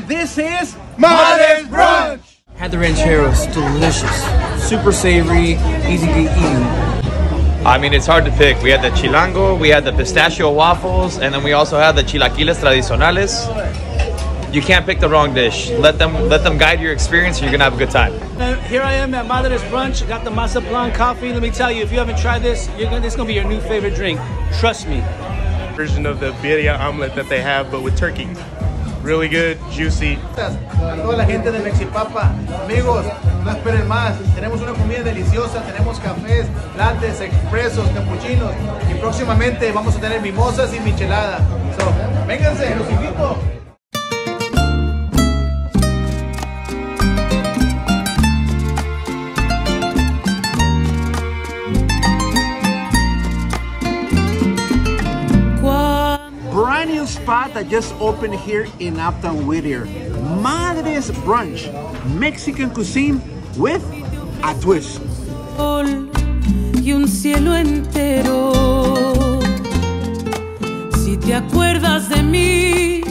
and this is Madres Brunch! Had the rancheros, delicious, super savory, easy to eat. I mean, it's hard to pick. We had the chilango, we had the pistachio waffles, and then we also had the chilaquiles tradicionales. You can't pick the wrong dish. Let them let them guide your experience, and you're gonna have a good time. Here I am at Madres Brunch. Got the Mazapan coffee. Let me tell you, if you haven't tried this, you're gonna, this is gonna be your new favorite drink. Trust me. Version of the birria omelet that they have, but with turkey. Really good, juicy. A toda la gente de Mexipapa, amigos, no esperen más. Tenemos una comida deliciosa, tenemos cafés, lattes, expresos, capuchinos y próximamente vamos a tener mimosas y michelada. So, vénganse, los invito. Brand new spot that just opened here in Uptown Whittier. Madres Brunch, Mexican cuisine with a twist. Y un cielo entero. Si te acuerdas de mí.